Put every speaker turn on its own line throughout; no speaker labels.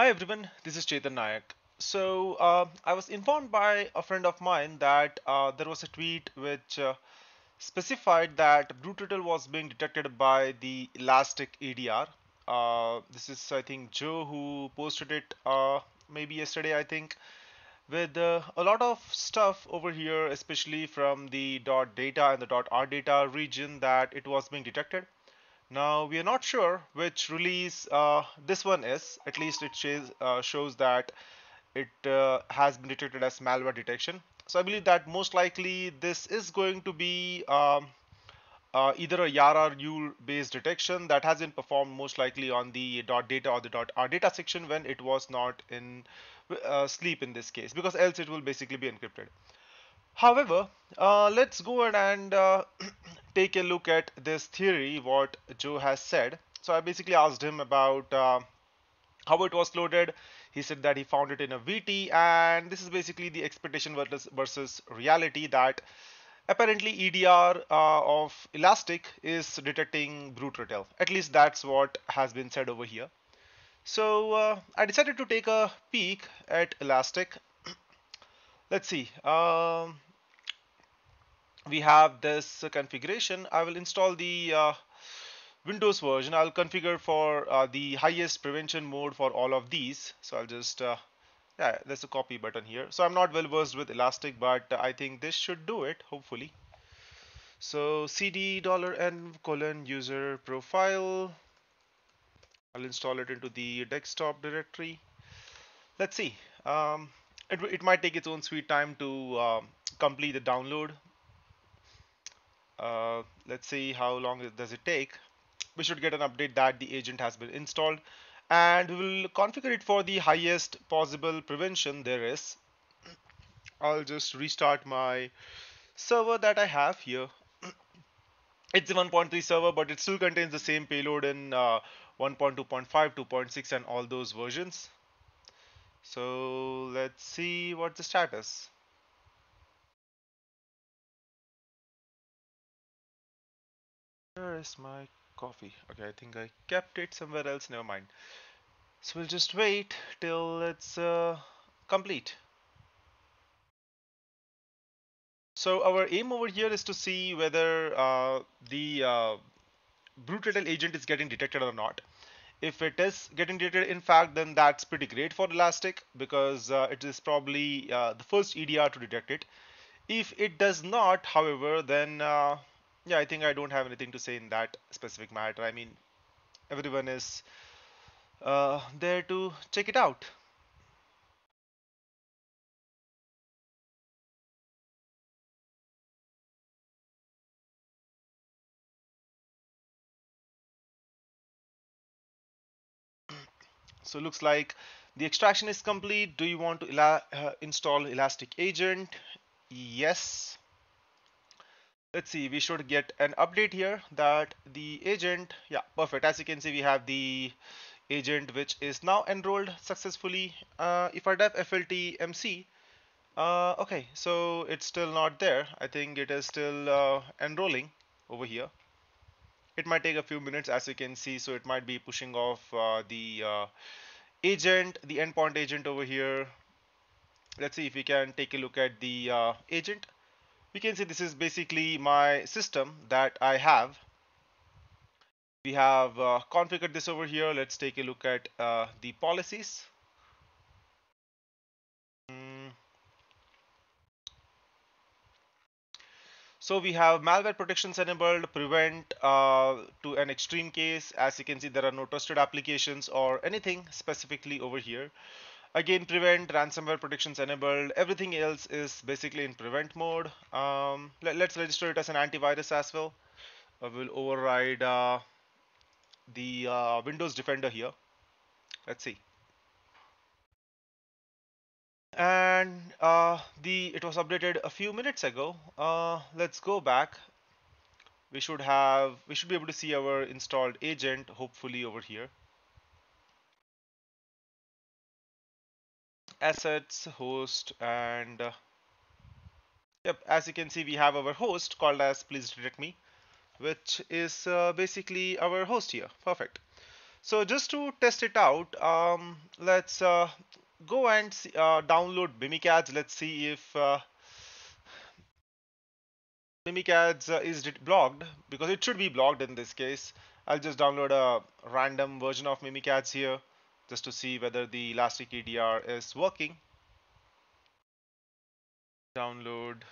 Hi everyone, this is Chetan Nayak. So uh, I was informed by a friend of mine that uh, there was a tweet which uh, specified that Brutal was being detected by the Elastic ADR. Uh, this is I think Joe who posted it uh, maybe yesterday I think with uh, a lot of stuff over here especially from the dot .data and the .rdata region that it was being detected. Now we are not sure which release uh, this one is. At least it shows, uh, shows that it uh, has been detected as malware detection. So I believe that most likely this is going to be um, uh, either a Yara rule based detection that has been performed most likely on the .data or the .rdata section when it was not in uh, sleep in this case because else it will basically be encrypted. However, uh, let's go ahead and uh, take a look at this theory, what Joe has said. So I basically asked him about uh, how it was loaded. He said that he found it in a VT, and this is basically the expectation versus, versus reality that apparently EDR uh, of Elastic is detecting brute retail. At least that's what has been said over here. So uh, I decided to take a peek at Elastic let's see um, we have this configuration I will install the uh, Windows version. I'll configure for uh, the highest prevention mode for all of these. So I'll just uh, yeah there's a copy button here. So I'm not well versed with Elastic but I think this should do it hopefully. So cd dollar $n colon user profile. I'll install it into the desktop directory. Let's see. Um, it, it might take its own sweet time to uh, complete the download. Uh, let's see how long does it take. We should get an update that the agent has been installed and we will configure it for the highest possible prevention there is. I'll just restart my server that I have here. it's a 1.3 server, but it still contains the same payload in uh, 1.2.5, 2.6 and all those versions. So let's see what the status. Where is my coffee? Okay, I think I kept it somewhere else. Never mind. So we'll just wait till it's uh, complete. So our aim over here is to see whether uh, the uh, Brutrotel agent is getting detected or not if it is getting detected in fact then that's pretty great for elastic because uh, it is probably uh, the first EDR to detect it if it does not however then uh, yeah I think I don't have anything to say in that specific matter I mean everyone is uh, there to check it out So looks like the extraction is complete. Do you want to uh, install Elastic Agent? Yes. Let's see, we should get an update here that the agent, yeah, perfect. As you can see, we have the agent which is now enrolled successfully. Uh, if I type FLT MC, uh, okay, so it's still not there. I think it is still uh, enrolling over here. It might take a few minutes as you can see, so it might be pushing off uh, the uh, agent, the endpoint agent over here. Let's see if we can take a look at the uh, agent. We can see this is basically my system that I have. We have uh, configured this over here. Let's take a look at uh, the policies. So we have malware protections enabled, prevent uh, to an extreme case. As you can see, there are no trusted applications or anything specifically over here. Again, prevent ransomware protections enabled. Everything else is basically in prevent mode. Um, let, us register it as an antivirus as well. Uh, we'll override uh, the uh, Windows Defender here. Let's see and uh, the it was updated a few minutes ago uh, let's go back we should have we should be able to see our installed agent hopefully over here assets host and uh, yep as you can see we have our host called as please detect me which is uh, basically our host here perfect So just to test it out, um, let's uh, go and see, uh, download Mimikatz. Let's see if uh, Mimikatz uh, is blocked because it should be blocked in this case. I'll just download a random version of Mimikatz here just to see whether the Elastic EDR is working. Download.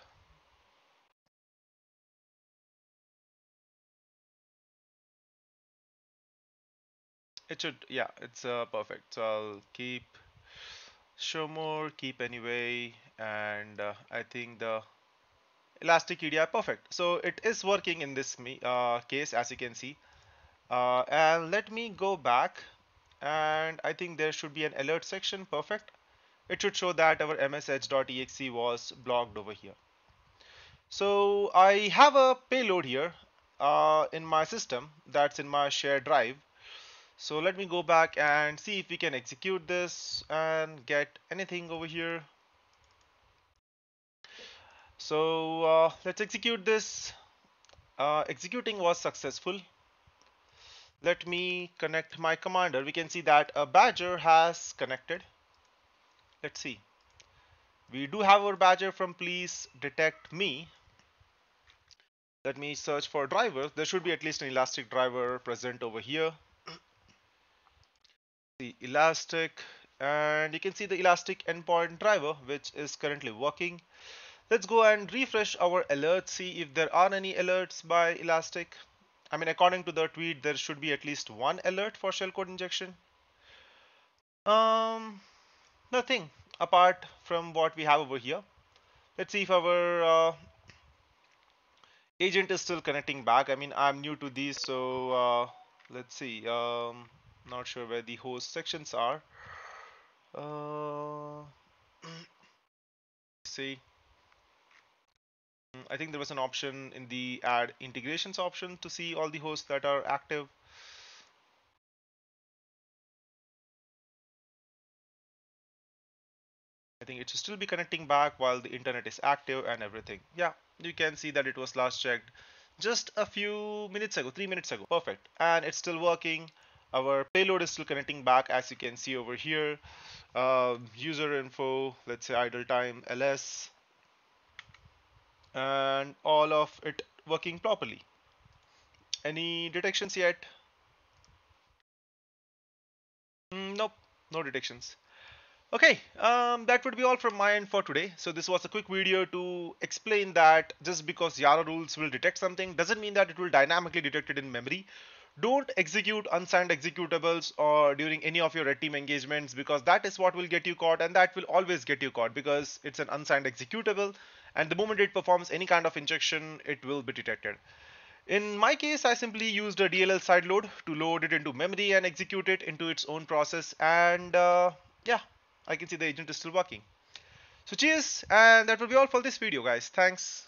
It should yeah it's uh, perfect. So I'll keep show more keep anyway and uh, I think the elastic EDR perfect. So it is working in this uh, case as you can see. Uh, and let me go back and I think there should be an alert section perfect it should show that our msh.exe was blocked over here so I have a payload here uh, in my system that's in my shared drive so let me go back and see if we can execute this and get anything over here. So uh, let's execute this. Uh, executing was successful. Let me connect my commander. We can see that a badger has connected. Let's see. We do have our badger from please detect me. Let me search for driver. There should be at least an elastic driver present over here the elastic and you can see the elastic endpoint driver which is currently working let's go and refresh our alerts see if there are any alerts by elastic I mean according to the tweet there should be at least one alert for shellcode injection. Um nothing apart from what we have over here. Let's see if our uh, agent is still connecting back. I mean I'm new to these so uh, let's see. Um, not sure where the host sections are. Uh, see I think there was an option in the add integrations option to see all the hosts that are active. I think it should still be connecting back while the internet is active and everything. Yeah you can see that it was last checked just a few minutes ago three minutes ago. Perfect. And it's still working. Our payload is still connecting back as you can see over here. Uh, user info let's say idle time ls and all of it working properly. Any detections yet? Mm, nope no detections. Okay, um, that would be all from my end for today. So this was a quick video to explain that just because Yara rules will detect something doesn't mean that it will dynamically detect it in memory. Don't execute unsigned executables or during any of your red team engagements because that is what will get you caught and that will always get you caught because it's an unsigned executable and the moment it performs any kind of injection it will be detected. In my case I simply used a DLL sideload to load it into memory and execute it into its own process and uh, yeah I can see the agent is still working. So cheers and that will be all for this video guys. Thanks.